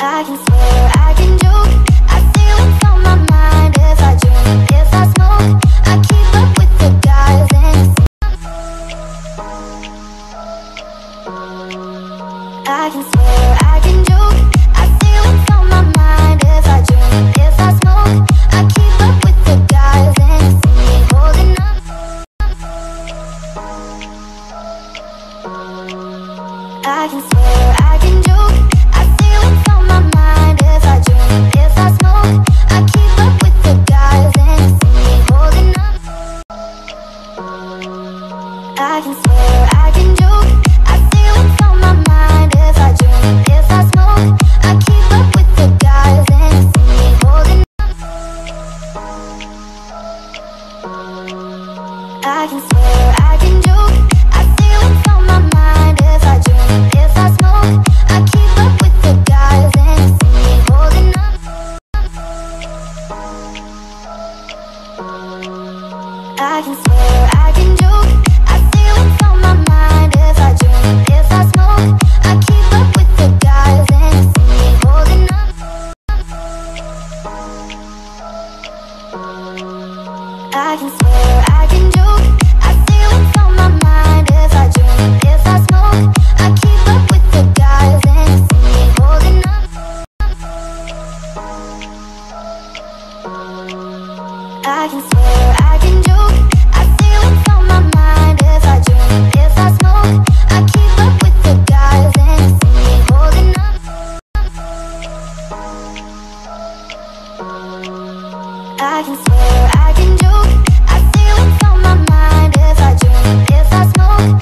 I can swear, I can joke. I can swear, I can joke. I say what's on my mind. If I drink, if I smoke, I keep up with the guys and see me holding. I can swear, I can joke. I say what's on my mind. If I drink, if I smoke, I keep up with the guys and see me holding. I can swear, I can joke I see what's on my mind as I jump If I'm I keep up with the guys and feel good enough I can swear, I can swear, I can joke. I say what's on my mind. If I drink, if I smoke,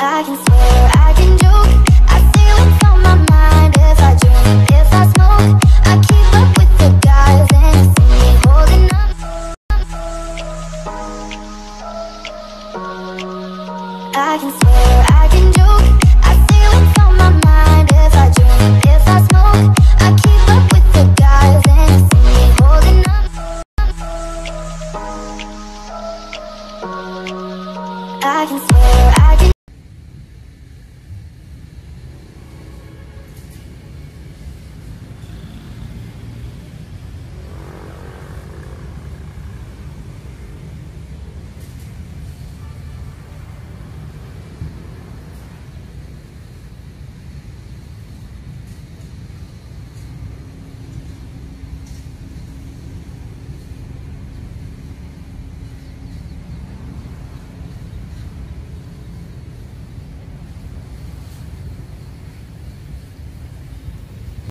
I can swear, I can joke. I say what's on my mind. If I drink, if I smoke, I keep up with the guys and see me holding up. I can swear,